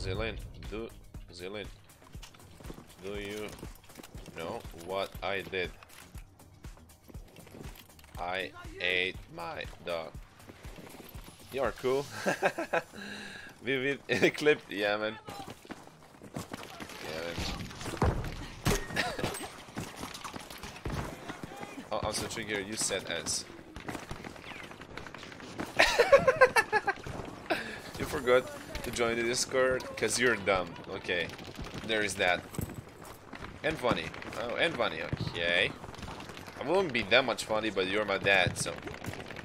Zilin, do Zilin, do you know what I did? I ate my dog. You're cool. we clipped, yeah man. Yeah man. oh, I'm so triggered. You said S. you forgot to join the Discord because you're dumb. Okay, there is that. And funny. Oh, and funny. Okay. I won't be that much funny, but you're my dad, so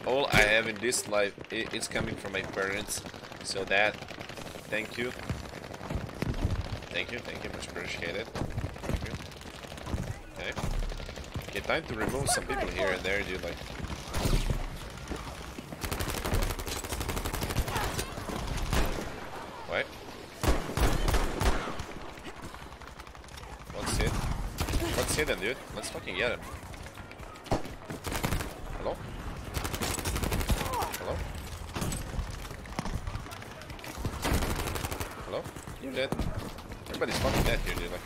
all I have in this life it's coming from my parents. So that, thank you. Thank you, thank you, much appreciated. Thank you. Okay. Okay, time to remove some people here and there, dude. Like, what? What's it? What's hidden, dude? Let's fucking get him. Hello? Hello? Hello? You're dead. Everybody's fucking dead here, dude. Like.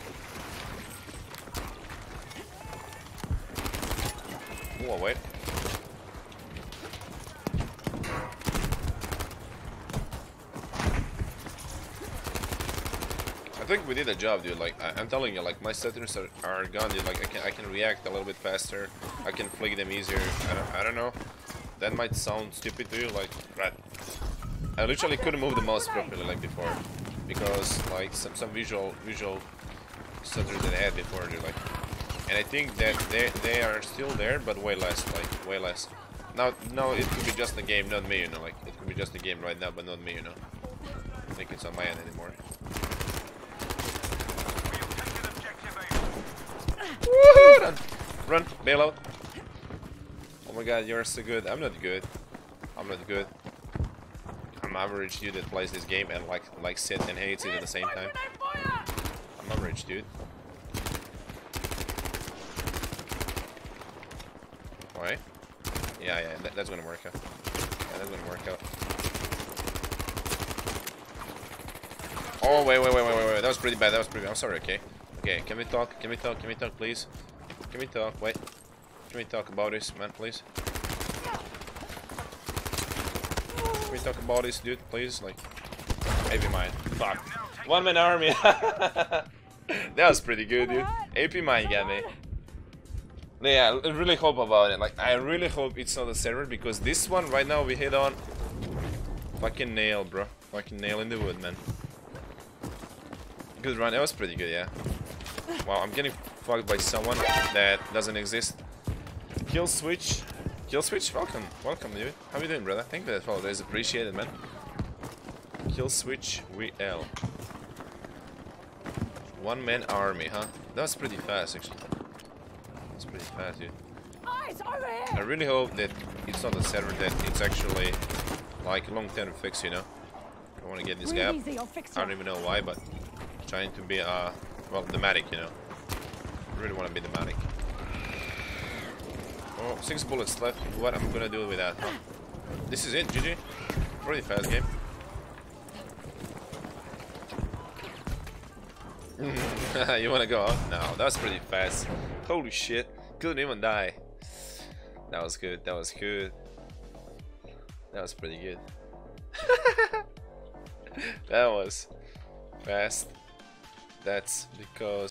Whoa, wait. I think we did a job, dude. Like, I am telling you, like, my settings are, are gone, dude. Like, I can I can react a little bit faster. I can flick them easier. I don't, I don't know. That might sound stupid to you, like. I literally couldn't move the mouse properly like before. Because, like, some, some visual visual stutters that I had before, dude. Like, and I think that they, they are still there, but way less, like, way less. Now, no, it could be just a game, not me, you know. Like, it could be just a game right now, but not me, you know. I think it's on my end anymore. Run! Run! Bail out! Oh my god, you're so good. I'm not good. I'm not good. I'm average dude that plays this game and like like sit and hates it at the same time. I'm average dude. Alright. Yeah, yeah, that, that's gonna work out. Yeah, that's gonna work out. Oh, wait, wait, wait, wait, wait, wait. That was pretty bad. That was pretty bad. I'm sorry, okay? Okay, can we talk? Can we talk? Can we talk, please? Can we talk? Wait. Can we talk about this, man, please? Can we talk about this, dude, please? Like, maybe mine. Fuck. One man army. that was pretty good, dude. AP mine got me. Yeah, I really hope about it. Like, I really hope it's not a server because this one right now we hit on. Fucking nail, bro. Fucking nail in the wood, man. Good run. That was pretty good, yeah. Wow, I'm getting fucked by someone that doesn't exist. Kill switch. Kill switch, welcome. Welcome, dude. How you doing, brother? Thank you for that follow. That is appreciated, man. Kill switch, we L. One man army, huh? That's pretty fast, actually. That's pretty fast, dude. I really hope that it's not a server that it's actually like a long-term fix, you know. I want to get this gap. I don't even know why, but trying to be uh well the medic, you know. Really want to be the medic. Oh, six bullets left. What am I gonna do with that? Huh? This is it, GG. Pretty fast game. you wanna go out? No, that was pretty fast. Holy shit. Couldn't even die. That was good, that was good. That was pretty good. that was fast. That's because